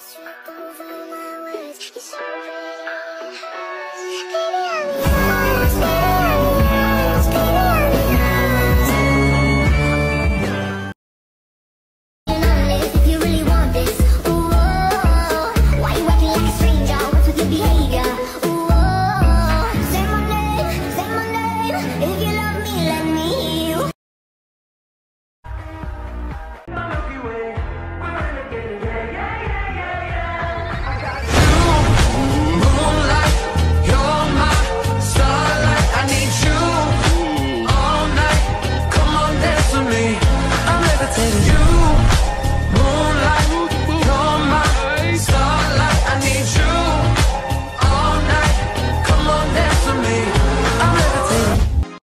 Slip over my words,